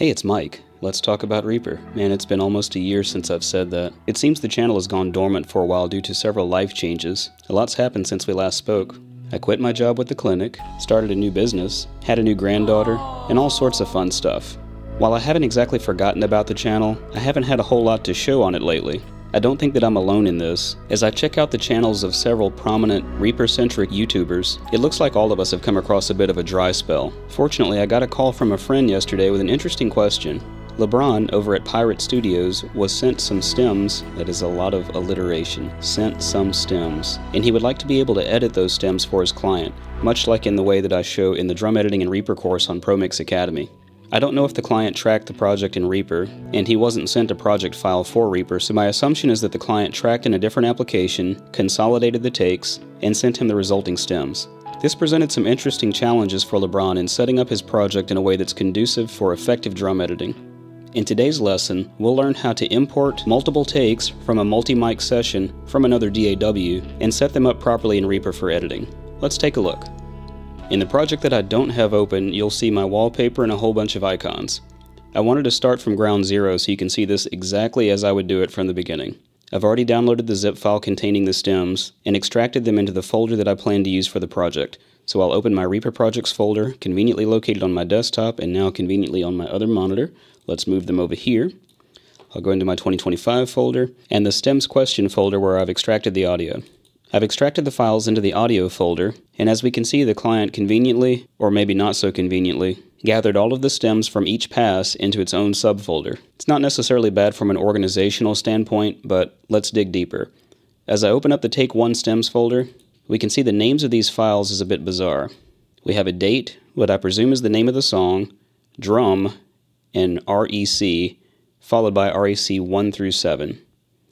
Hey, it's Myk. Let's talk about Reaper. Man, it's been almost a year since I've said that. It seems the channel has gone dormant for a while due to several life changes. A lot's happened since we last spoke. I quit my job with the clinic, started a new business, had a new granddaughter, and all sorts of fun stuff. While I haven't exactly forgotten about the channel, I haven't had a whole lot to show on it lately. I don't think that I'm alone in this. As I check out the channels of several prominent Reaper-centric YouTubers, it looks like all of us have come across a bit of a dry spell. Fortunately, I got a call from a friend yesterday with an interesting question. LeBron over at Pirate Studios was sent some stems, that is a lot of alliteration, sent some stems, and he would like to be able to edit those stems for his client, much like in the way that I show in the drum editing in Reaper course on Pro Mix Academy. I don't know if the client tracked the project in Reaper, and he wasn't sent a project file for Reaper, so my assumption is that the client tracked in a different application, consolidated the takes, and sent him the resulting stems. This presented some interesting challenges for LeBron in setting up his project in a way that's conducive for effective drum editing. In today's lesson, we'll learn how to import multiple takes from a multi-mic session from another DAW and set them up properly in Reaper for editing. Let's take a look. In the project that I don't have open, you'll see my wallpaper and a whole bunch of icons. I wanted to start from ground zero so you can see this exactly as I would do it from the beginning. I've already downloaded the zip file containing the stems and extracted them into the folder that I plan to use for the project. So I'll open my Reaper Projects folder, conveniently located on my desktop and now conveniently on my other monitor. Let's move them over here. I'll go into my 2025 folder and the stems question folder where I've extracted the audio. I've extracted the files into the audio folder, and as we can see, the client conveniently, or maybe not so conveniently, gathered all of the stems from each pass into its own subfolder. It's not necessarily bad from an organizational standpoint, but let's dig deeper. As I open up the Take 1 stems folder, we can see the names of these files is a bit bizarre. We have a date, what I presume is the name of the song, drum, and REC, followed by REC 1 through 7.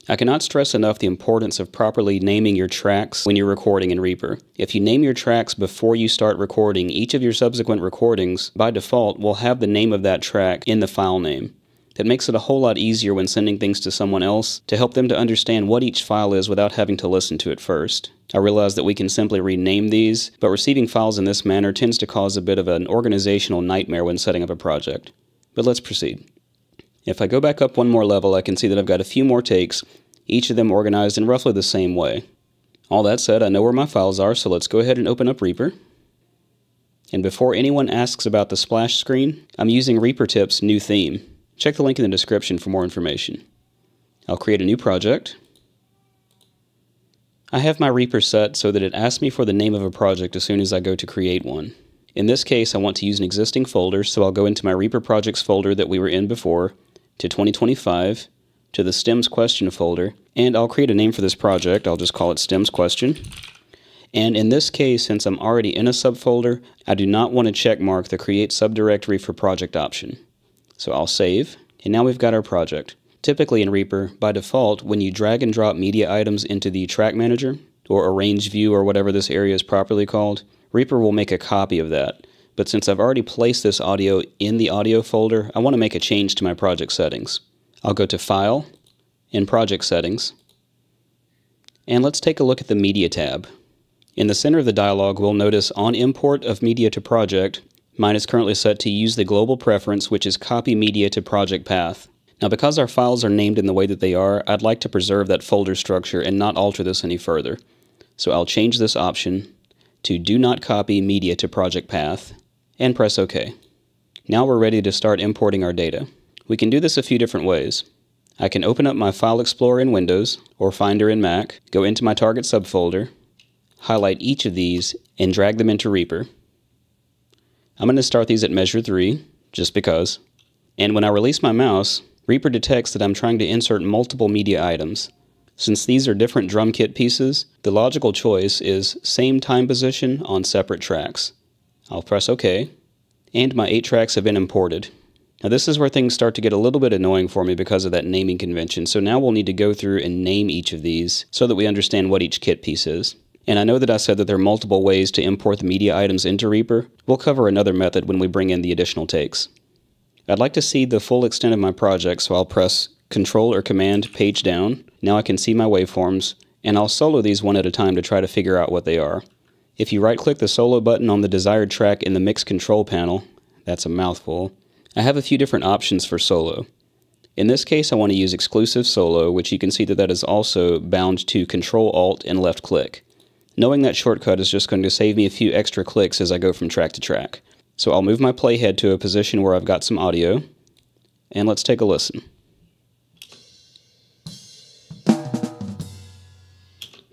I cannot stress enough the importance of properly naming your tracks when you're recording in Reaper. If you name your tracks before you start recording, each of your subsequent recordings, by default, will have the name of that track in the file name. That makes it a whole lot easier when sending things to someone else to help them to understand what each file is without having to listen to it first. I realize that we can simply rename these, but receiving files in this manner tends to cause a bit of an organizational nightmare when setting up a project. But let's proceed. If I go back up one more level, I can see that I've got a few more takes, each of them organized in roughly the same way. All that said, I know where my files are, so let's go ahead and open up Reaper. And before anyone asks about the splash screen, I'm using Reaper Tips' new theme. Check the link in the description for more information. I'll create a new project. I have my Reaper set so that it asks me for the name of a project as soon as I go to create one. In this case, I want to use an existing folder, so I'll go into my Reaper Projects folder that we were in before, to 2025, to the stems question folder, and I'll create a name for this project. I'll just call it stems question. And in this case, since I'm already in a subfolder, I do not want to check mark the create subdirectory for project option. So I'll save, and now we've got our project. Typically in Reaper, by default, when you drag and drop media items into the track manager, or arrange view or whatever this area is properly called, Reaper will make a copy of that. But since I've already placed this audio in the audio folder, I want to make a change to my project settings. I'll go to File, in Project Settings, and let's take a look at the Media tab. In the center of the dialog, we'll notice on import of media to project, mine is currently set to use the global preference, which is copy media to project path. Now because our files are named in the way that they are, I'd like to preserve that folder structure and not alter this any further. So I'll change this option to do not copy media to project path and press OK. Now we're ready to start importing our data. We can do this a few different ways. I can open up my File Explorer in Windows or Finder in Mac, go into my target subfolder, highlight each of these, and drag them into Reaper. I'm going to start these at measure 3, just because. And when I release my mouse, Reaper detects that I'm trying to insert multiple media items. Since these are different drum kit pieces, the logical choice is same time position on separate tracks. I'll press OK, and my 8 tracks have been imported. Now this is where things start to get a little bit annoying for me because of that naming convention, so now we'll need to go through and name each of these so that we understand what each kit piece is. And I know that I said that there are multiple ways to import the media items into Reaper. We'll cover another method when we bring in the additional takes. I'd like to see the full extent of my project, so I'll press Control or Command page down. Now I can see my waveforms, and I'll solo these one at a time to try to figure out what they are. If you right-click the solo button on the desired track in the Mix Control panel, that's a mouthful, I have a few different options for solo. In this case, I want to use exclusive solo, which you can see that that is also bound to Control Alt and left click. Knowing that shortcut is just going to save me a few extra clicks as I go from track to track. So I'll move my playhead to a position where I've got some audio, and let's take a listen.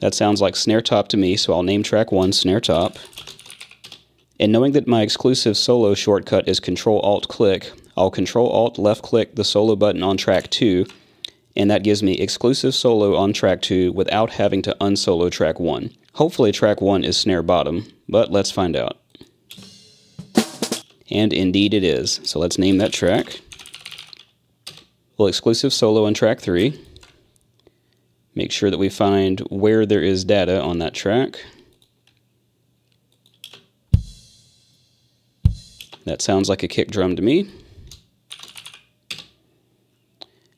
That sounds like snare top to me, so I'll name track 1 snare top. And knowing that my exclusive solo shortcut is Control Alt click, I'll Control Alt left click the solo button on track 2, and that gives me exclusive solo on track 2 without having to unsolo track 1. Hopefully track 1 is snare bottom, but let's find out. And indeed it is, so let's name that track. We'll exclusive solo on track 3. Make sure that we find where there is data on that track. That sounds like a kick drum to me.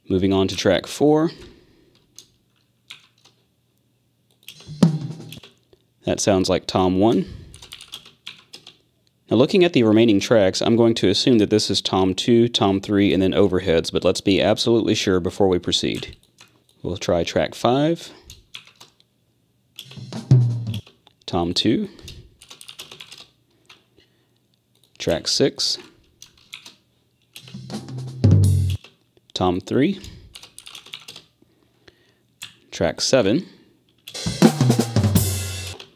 Moving on to track 4. That sounds like tom 1. Now looking at the remaining tracks, I'm going to assume that this is tom 2, tom 3, and then overheads, but let's be absolutely sure before we proceed. We'll try track 5, tom 2, track 6, tom 3, track 7.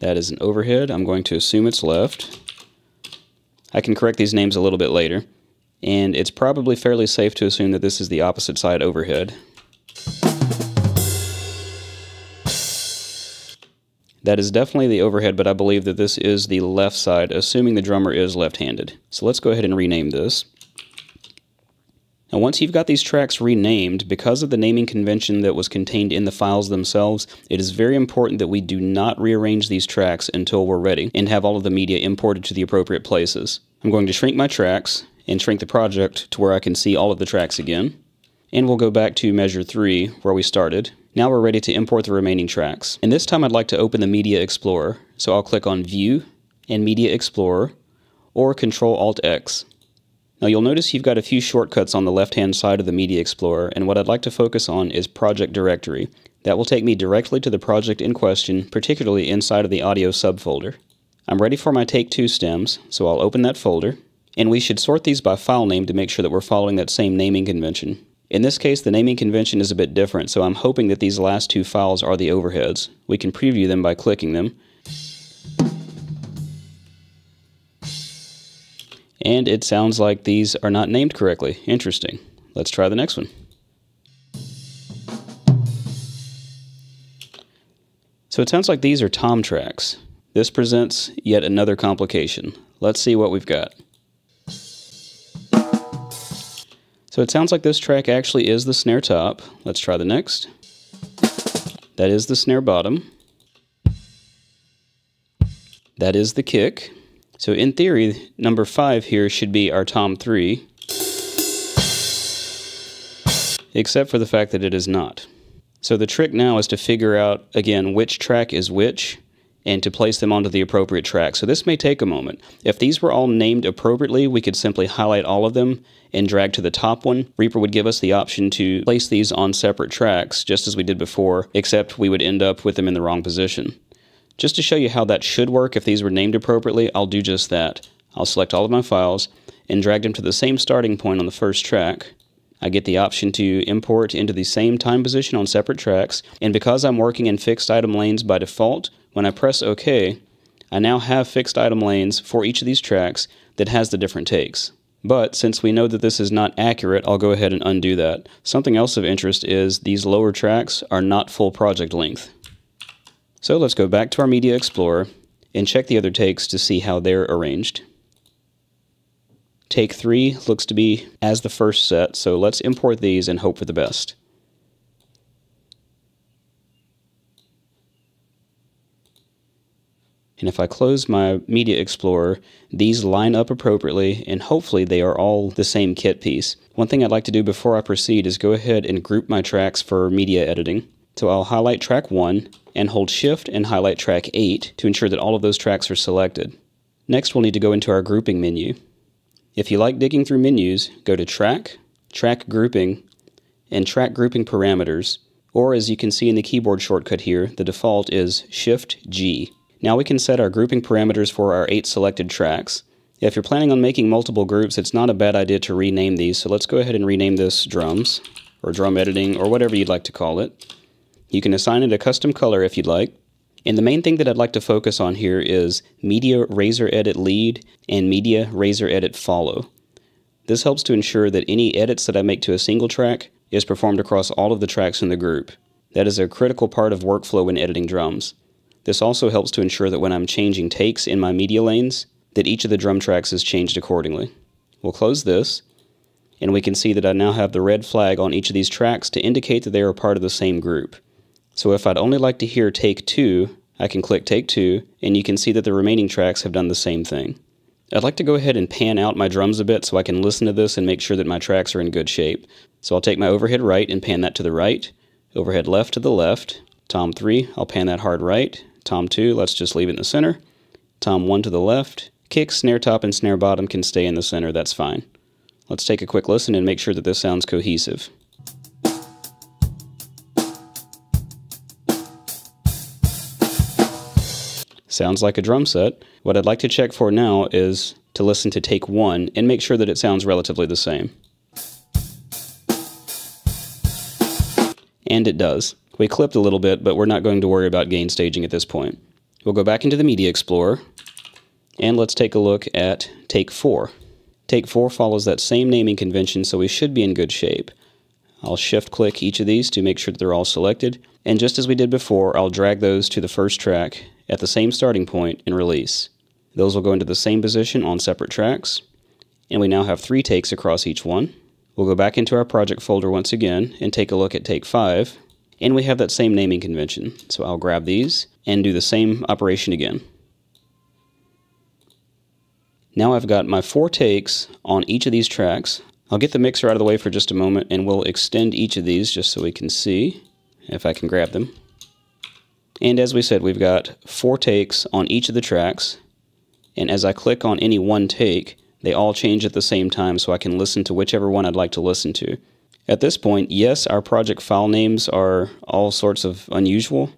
That is an overhead. I'm going to assume it's left. I can correct these names a little bit later. And it's probably fairly safe to assume that this is the opposite side overhead. That is definitely the overhead, but I believe that this is the left side, assuming the drummer is left-handed. So let's go ahead and rename this. Now once you've got these tracks renamed, because of the naming convention that was contained in the files themselves, it is very important that we do not rearrange these tracks until we're ready and have all of the media imported to the appropriate places. I'm going to shrink my tracks and shrink the project to where I can see all of the tracks again. And we'll go back to measure 3 where we started now we're ready to import the remaining tracks. And this time I'd like to open the Media Explorer. So I'll click on View and Media Explorer or Control Alt X. Now you'll notice you've got a few shortcuts on the left hand side of the Media Explorer and what I'd like to focus on is Project Directory. That will take me directly to the project in question, particularly inside of the audio subfolder. I'm ready for my Take 2 stems, so I'll open that folder. And we should sort these by file name to make sure that we're following that same naming convention. In this case, the naming convention is a bit different, so I'm hoping that these last two files are the overheads. We can preview them by clicking them. And it sounds like these are not named correctly. Interesting. Let's try the next one. So it sounds like these are tom tracks. This presents yet another complication. Let's see what we've got. So it sounds like this track actually is the snare top. Let's try the next. That is the snare bottom. That is the kick. So in theory, number 5 here should be our tom 3, except for the fact that it is not. So the trick now is to figure out, again, which track is which, and to place them onto the appropriate track. So this may take a moment. If these were all named appropriately, we could simply highlight all of them and drag to the top one. Reaper would give us the option to place these on separate tracks, just as we did before, except we would end up with them in the wrong position. Just to show you how that should work if these were named appropriately, I'll do just that. I'll select all of my files and drag them to the same starting point on the first track. I get the option to import into the same time position on separate tracks, and because I'm working in fixed item lanes by default, when I press OK, I now have fixed item lanes for each of these tracks that has the different takes. But since we know that this is not accurate, I'll go ahead and undo that. Something else of interest is these lower tracks are not full project length. So let's go back to our Media Explorer and check the other takes to see how they're arranged. Take 3 looks to be as the first set, so let's import these and hope for the best. And if I close my Media Explorer, these line up appropriately, and hopefully they are all the same kit piece. One thing I'd like to do before I proceed is go ahead and group my tracks for media editing. So I'll highlight track 1 and hold shift and highlight track 8 to ensure that all of those tracks are selected. Next we'll need to go into our grouping menu. If you like digging through menus, go to Track, Track Grouping, and Track Grouping Parameters, or as you can see in the keyboard shortcut here, the default is Shift G. Now we can set our grouping parameters for our eight selected tracks. If you're planning on making multiple groups, it's not a bad idea to rename these, so let's go ahead and rename this drums, or drum editing, or whatever you'd like to call it. You can assign it a custom color if you'd like. And the main thing that I'd like to focus on here is Media Razor Edit Lead and Media Razor Edit Follow. This helps to ensure that any edits that I make to a single track is performed across all of the tracks in the group. That is a critical part of workflow when editing drums. This also helps to ensure that when I'm changing takes in my media lanes, that each of the drum tracks is changed accordingly. We'll close this, and we can see that I now have the red flag on each of these tracks to indicate that they are part of the same group. So if I'd only like to hear take 2, I can click take 2, and you can see that the remaining tracks have done the same thing. I'd like to go ahead and pan out my drums a bit so I can listen to this and make sure that my tracks are in good shape. So I'll take my overhead right and pan that to the right, overhead left to the left, tom 3, I'll pan that hard right, tom 2, let's just leave it in the center, tom 1 to the left, kick, snare top, and snare bottom can stay in the center, that's fine. Let's take a quick listen and make sure that this sounds cohesive. Sounds like a drum set. What I'd like to check for now is to listen to take one and make sure that it sounds relatively the same. And it does. We clipped a little bit, but we're not going to worry about gain staging at this point. We'll go back into the Media Explorer, and let's take a look at Take 4. Take 4 follows that same naming convention, so we should be in good shape. I'll shift click each of these to make sure that they're all selected, and just as we did before, I'll drag those to the first track at the same starting point and release. Those will go into the same position on separate tracks, and we now have three takes across each one. We'll go back into our project folder once again and take a look at take 5, and we have that same naming convention. So I'll grab these and do the same operation again. Now I've got my four takes on each of these tracks. I'll get the mixer out of the way for just a moment and we'll extend each of these just so we can see if I can grab them. And as we said, we've got four takes on each of the tracks. And as I click on any one take, they all change at the same time so I can listen to whichever one I'd like to listen to. At this point, yes, our project file names are all sorts of unusual,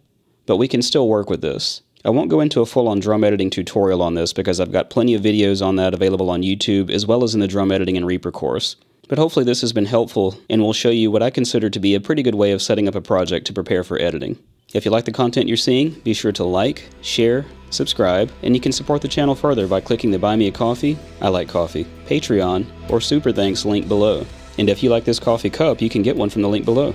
but we can still work with this. I won't go into a full-on drum editing tutorial on this because I've got plenty of videos on that available on YouTube as well as in the drum editing in Reaper course. But hopefully this has been helpful and will show you what I consider to be a pretty good way of setting up a project to prepare for editing. If you like the content you're seeing, be sure to like, share, subscribe, and you can support the channel further by clicking the Buy Me a Coffee, I like coffee, Patreon, or Super Thanks link below. And if you like this coffee cup, you can get one from the link below.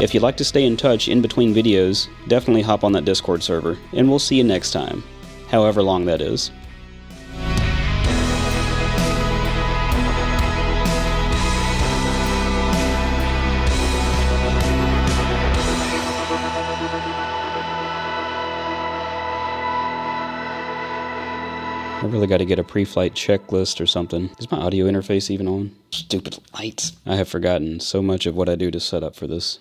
If you'd like to stay in touch in between videos, definitely hop on that Discord server, and we'll see you next time, however long that is. I really got to get a pre-flight checklist or something. Is my audio interface even on? Stupid lights. I have forgotten so much of what I do to set up for this.